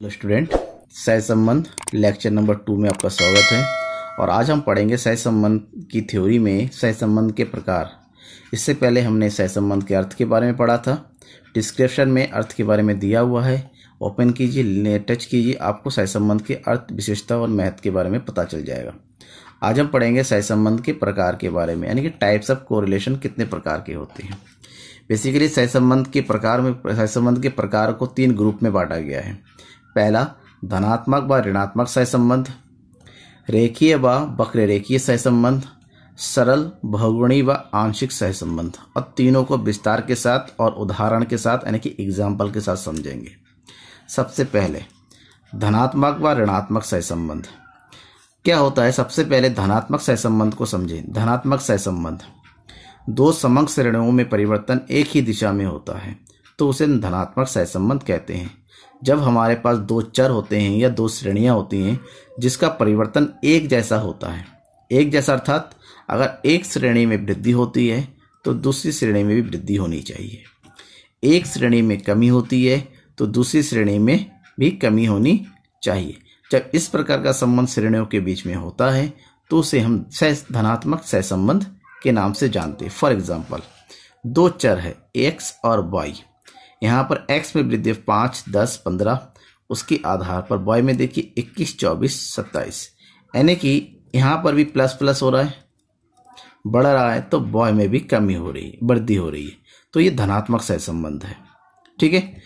Hello student, सह संबंध, lecture number two में आपका स्वागत है। और आज हम पढ़ेंगे सह संबंध की थ्योरी में सह संबंध के प्रकार। इससे पहले हमने सह संबंध के अर्थ के बारे में पढ़ा था। डिस्क्रिप्शन में अर्थ के बारे में दिया हुआ है। ओपन कीजिए टच कीजिए, आपको सह संबंध के अर्थ, विशेषता और महत्व के बारे में पता चल जाएगा। आज हम पढ़ेंगे सह संबंध के प्रकार के बारे में, यानी कि टाइप्स ऑफ़ कोरिलेशन कितने प्रकार के होते हैं। बेसिकली सह संबंध के प्रकार में, सह संबंध के प्रकार को तीन ग्रुप में बांटा गया है। पहला, धनात्मक व ऋणात्मक सहसंबंध। रेखीय व वक्र रेखीय सहसंबंध। सरल, बहुगुणी व आंशिक सहसंबंध। और तीनों को विस्तार के साथ और उदाहरण के साथ, यानी कि एग्ज़ाम्पल के साथ समझेंगे। सबसे पहले, धनात्मक व ऋणात्मक सहसंबंध। क्या होता है? सबसे पहले धनात्मक सहसंबंध को समझें। धनात्मक सहसंबंध। दो समंग श्रेणियों में परिवर्तन एक ही दिशा में होता है तो उसे धनात्मक सहसंबंध कहते हैं। जब हमारे पास दो चर होते हैं या दो श्रेणियाँ होती हैं, जिसका परिवर्तन एक जैसा होता है। एक जैसा अर्थात, अगर एक श्रेणी में वृद्धि होती है तो दूसरी श्रेणी में भी वृद्धि होनी चाहिए। एक श्रेणी में कमी होती है तो दूसरी श्रेणी में भी कमी होनी चाहिए। जब इस प्रकार का संबंध श्रेणियों के बीच में होता है तो उसे हम सह, धनात्मक सहसंबंध के नाम से जानते हैं। फॉर एग्ज़ाम्पल दो चर है एक्स और वाई यहाँ पर एक्स में वृद्धि पाँच, दस, पंद्रह, उसके आधार पर वाई में देखिए इक्कीस, चौबीस, सत्ताईस। यानी कि यहाँ पर भी प्लस प्लस हो रहा है, बढ़ रहा है तो बॉय में भी कमी हो रही है, वृद्धि हो रही है। तो ये धनात्मक सहसंबंध है, ठीक है?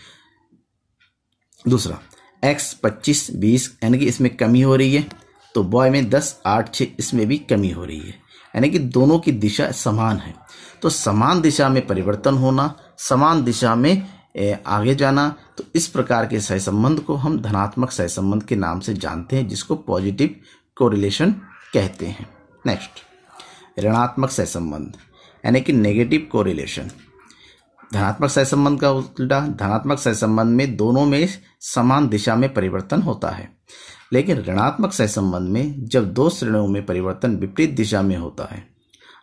दूसरा एक्स पच्चीस, बीस, यानी कि इसमें कमी हो रही है तो बॉय में दस, आठ छः इसमें भी कमी हो रही है। यानी कि दोनों की दिशा समान है। तो समान दिशा में परिवर्तन होना, समान दिशा में आगे जाना। तो इस प्रकार के सहसंबंध को हम धनात्मक सहसंबंध के नाम से जानते हैं, जिसको पॉजिटिव कोरिलेशन कहते हैं। नेक्स्ट, ऋणात्मक सहसंबंध, यानी कि नेगेटिव कोरिलेशन। धनात्मक सहसंबंध का उल्टा, धनात्मक सहसंबंध में दोनों में समान दिशा में परिवर्तन होता है। लेकिन ऋणात्मक सहसंबंध में जब दो श्रेणियों में परिवर्तन विपरीत दिशा में होता है,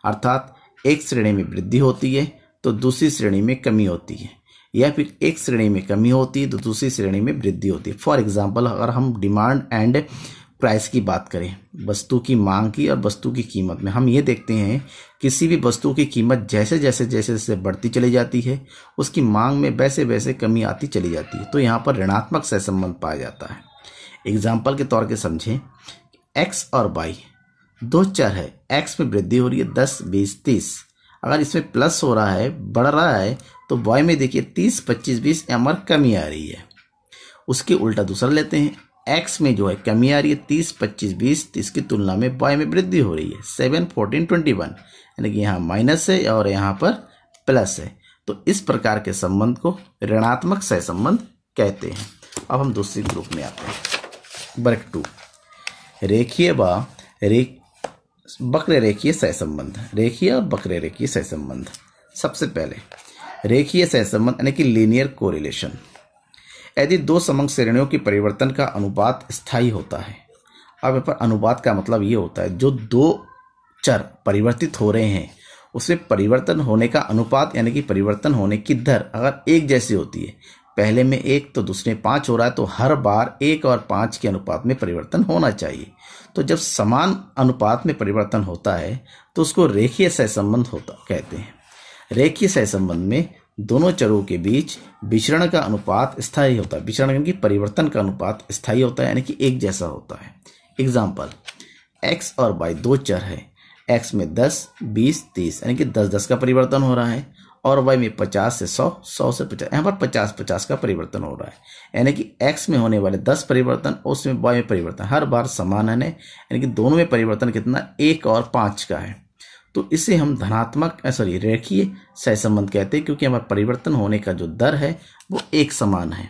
अर्थात एक श्रेणी में वृद्धि होती है तो दूसरी श्रेणी में कमी होती है। या फिर एक श्रेणी में कमी होती है तो दूसरी श्रेणी में वृद्धि होती है। फॉर एग्ज़ाम्पल अगर हम डिमांड एंड प्राइस की बात करें, वस्तु की मांग की और वस्तु की कीमत में, हम ये देखते हैं, किसी भी वस्तु की कीमत जैसे जैसे जैसे जैसे बढ़ती चली जाती है, उसकी मांग में वैसे वैसे कमी आती चली जाती है। तो यहाँ पर ऋणात्मक सहसंबंध पाया जाता है। एग्ज़ाम्पल के तौर के समझें एक्स और वाई दो चर है। एक्स में वृद्धि हो रही है दस, बीस, तीस। अगर इसमें प्लस हो रहा है, बढ़ रहा है तो वाई में देखिए तीस, पच्चीस, बीस एम कमी आ रही है। उसके उल्टा दूसरा लेते हैं। एक्स में जो है कमी आ रही है, तीस, पच्चीस, बीस तीस की तुलना में बॉय में वृद्धि हो रही है। सेवन फोर्टीन ट्वेंटी वन यानी कि यहाँ माइनस है और यहाँ पर प्लस है। तो इस प्रकार के संबंध को ऋणात्मक सहसंबंध कहते हैं। अब हम दूसरे ग्रुप में आते हैं। वर्ग टू। रेखीय व रेख वक्र रेखीय सहसंबंध। रेखीय और वक्र रेखीय सहसंबंध। सबसे पहले रेखीय सहसंबंध, यानी कि लीनियर कोरिलेशन यदि दो समंग श्रेणियों की परिवर्तन का अनुपात स्थायी होता है, अब यहाँ पर अनुपात का मतलब ये होता है, जो दो चर परिवर्तित हो रहे हैं, उसमें परिवर्तन होने का अनुपात, यानी कि परिवर्तन होने की दर अगर एक जैसी होती है, पहले में एक तो दूसरे पाँच हो रहा है तो हर बार एक और पाँच के अनुपात में परिवर्तन होना चाहिए। तो जब समान अनुपात में परिवर्तन होता है तो उसको रेखीय सहसंबंध होता, कहते हैं। रेखीय सहसंबंध में दोनों चरों के बीच विचरण का अनुपात स्थायी होता है। विचरण यानी कि परिवर्तन का अनुपात स्थायी होता है, यानी कि एक जैसा होता है। एग्ज़ाम्पल एक्स और वाई दो चर है। एक्स में दस, बीस, तीस, यानी कि दस दस का परिवर्तन हो रहा है और वाई में पचास से सौ सौ से पचास, यहाँ पर पचास पचास का परिवर्तन हो रहा है। यानी कि एक्स में होने वाले दस परिवर्तन और उसमें वाई में परिवर्तन, हर बार समान है यानी कि दोनों में परिवर्तन कितना? एक और पाँच का है। तो इसे हम धनात्मक सॉरी रेखीय सहसंबंध कहते हैं, क्योंकि हमारा परिवर्तन होने का जो दर है, वो एक समान है।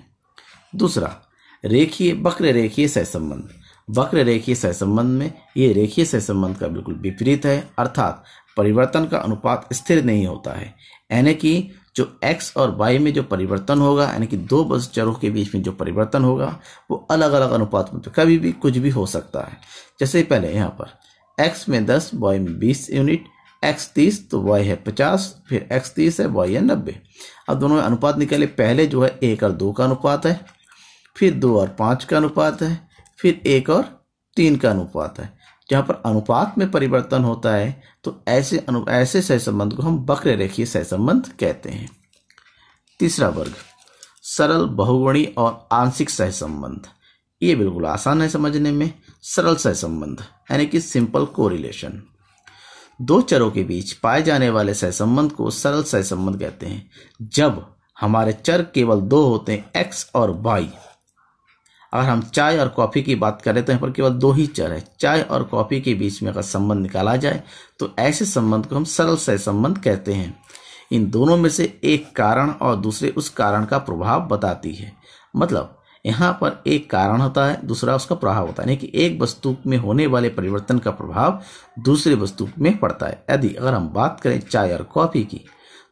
दूसरा, रेखीय, वक्र रेखीय सहसंबंध वक्र रेखीय सहसंबंध में ये रेखीय सहसंबंध का बिल्कुल विपरीत है, अर्थात परिवर्तन का अनुपात स्थिर नहीं होता है। यानी कि जो x और y में जो परिवर्तन होगा, यानी कि दो बस चरों के बीच में जो परिवर्तन होगा, वो अलग अलग अनुपात में तो कभी भी कुछ भी हो सकता है। जैसे पहले यहाँ पर x में 10 y में 20 यूनिट एक्स तीस तो वाई है 50 फिर एक्स तीस है वाई है 90 अब दोनों में अनुपात निकाले पहले जो है, एक और दो का अनुपात है, फिर दो और पाँच का अनुपात है, फिर एक और तीन का अनुपात है। जहाँ पर अनुपात में परिवर्तन होता है तो ऐसे अनु, ऐसे सहसंबंध को हम वक्र रेखीय सहसंबंध कहते हैं। तीसरा वर्ग, सरल, बहुगुणी और आंशिक सहसंबंध। ये बिल्कुल आसान है समझने में। सरल सहसंबंध, यानी कि सिंपल कोरिलेशन दो चरों के बीच पाए जाने वाले सहसंबंध को सरल सहसंबंध कहते हैं। जब हमारे चर केवल दो होते हैं एक्स और वाई अगर हम चाय और कॉफ़ी की बात करें तो यहाँ पर केवल दो ही चर है, चाय और कॉफ़ी के बीच में अगर संबंध निकाला जाए तो ऐसे संबंध को हम सरल सहसंबंध कहते हैं। इन दोनों में से एक कारण और दूसरे उस कारण का प्रभाव बताती है। मतलब यहाँ पर एक कारण होता है, दूसरा उसका प्रभाव होता है। यानी कि एक वस्तु में होने वाले परिवर्तन का प्रभाव दूसरे वस्तु में पड़ता है। यदि अगर हम बात करें चाय और कॉफ़ी की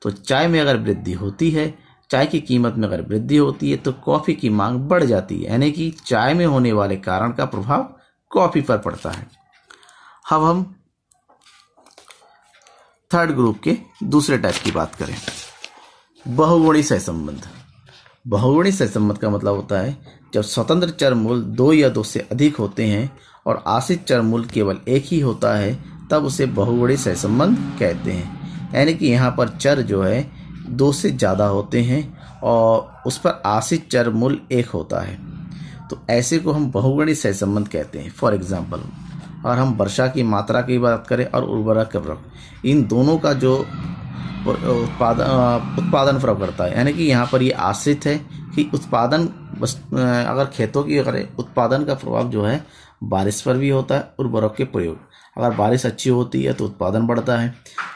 तो चाय में अगर वृद्धि होती है, चाय की कीमत में अगर वृद्धि होती है तो कॉफ़ी की मांग बढ़ जाती है। यानी कि चाय में होने वाले कारण का प्रभाव कॉफ़ी पर पड़ता है। अब हम थर्ड ग्रुप के दूसरे टाइप की बात करें। बहुगुणी सहसंबंध। बहुगुणी सहसंबंध का मतलब होता है, जब स्वतंत्र चर मूल दो या दो से अधिक होते हैं और आश्रित चर मूल केवल एक ही होता है, तब उसे बहुगुणी सहसंबंध कहते हैं। यानी कि यहाँ पर चर जो है, दो से ज़्यादा होते हैं और उस पर आश्रित चर मूल एक होता है। तो ऐसे को हम बहुगुणी सहसंबंध कहते हैं फॉर एग्ज़ाम्पल और हम वर्षा की मात्रा की बात करें और उर्वरक फ़र्क इन दोनों का जो उत्पादन उत्पादन फ़र्क करता है। यानी कि यहाँ पर ये आश्रित है कि उत्पादन अगर खेतों की अगर उत्पादन का प्रभाव जो है, बारिश पर भी होता है उर्वरक के प्रयोग। अगर बारिश अच्छी होती है तो उत्पादन बढ़ता है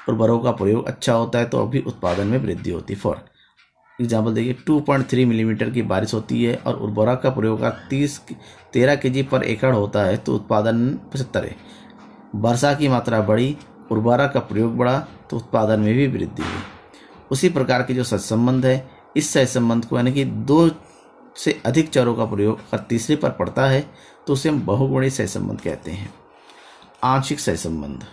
उर्वरकों का प्रयोग अच्छा होता है तो अभी उत्पादन में वृद्धि होती है। फॉर एग्ज़ाम्पल देखिए टू पॉइंट थ्री मिलीमीटर की बारिश होती है और उर्वरक का प्रयोग का तीस तेरह के जी पर एकड़ होता है तो उत्पादन पचहत्तर है। वर्षा की मात्रा बढ़ी उर्वरक का प्रयोग बढ़ा तो उत्पादन में भी वृद्धि हुई। उसी प्रकार के जो सहसंबंध है, इस सहसंबंध को यानी कि दो से अधिक चरों का प्रयोग अगर तीसरे पर पड़ता है तो उसे हम बहुगुणी सहसंबंध कहते हैं। आंशिक सहसंबंध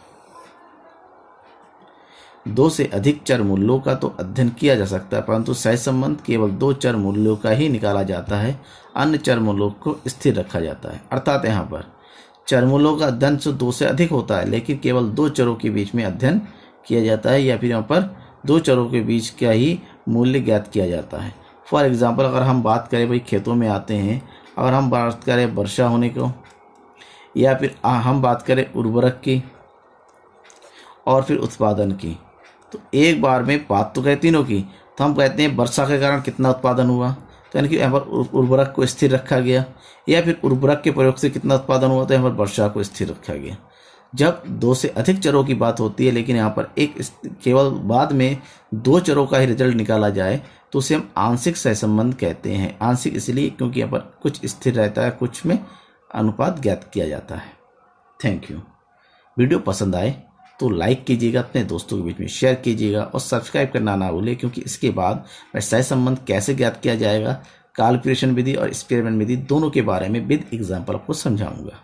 दो से अधिक चर मूल्यों का तो अध्ययन किया जा सकता है, परंतु सहसंबंध केवल दो चर मूल्यों का ही निकाला जाता है, अन्य चर मूल्यों को स्थिर रखा जाता है। अर्थात यहाँ पर चर मूल्यों का अध्ययन तो दो से अधिक होता है, लेकिन केवल दो चरों के बीच में अध्ययन किया जाता है, या फिर यहाँ पर दो चरों के बीच का ही मूल्य ज्ञात किया जाता है। फॉर एग्ज़ाम्पल अगर हम बात करें भाई खेतों में आते हैं, अगर हम बात करें वर्षा होने को, या फिर हम बात करें उर्वरक की, और फिर उत्पादन की तो एक बार में बात तो करें तीनों की तो हम कहते हैं वर्षा के कारण कितना उत्पादन हुआ? तो यानी कि यहाँ पर उर्वरक को स्थिर रखा गया, या फिर उर्वरक के प्रयोग से कितना उत्पादन हुआ तो यहाँ पर वर्षा को स्थिर रखा गया। जब दो से अधिक चरों की बात होती है, लेकिन यहाँ पर एक केवल बाद में दो चरों का ही रिज़ल्ट निकाला जाए तो उसे हम आंशिक सहसंबंध कहते हैं। आंशिक इसलिए क्योंकि यहाँ पर कुछ स्थिर रहता है, कुछ में अनुपात ज्ञात किया जाता है। थैंक यू वीडियो पसंद आए तो लाइक कीजिएगा, अपने दोस्तों के बीच में शेयर कीजिएगा और सब्सक्राइब करना ना भूलें क्योंकि इसके बाद व्यवसाय संबंध कैसे ज्ञात किया जाएगा कैलकुलेशन विधि और एक्सपेरिमेंट विधि दोनों के बारे में विद एग्ज़ाम्पल आपको समझाऊँगा।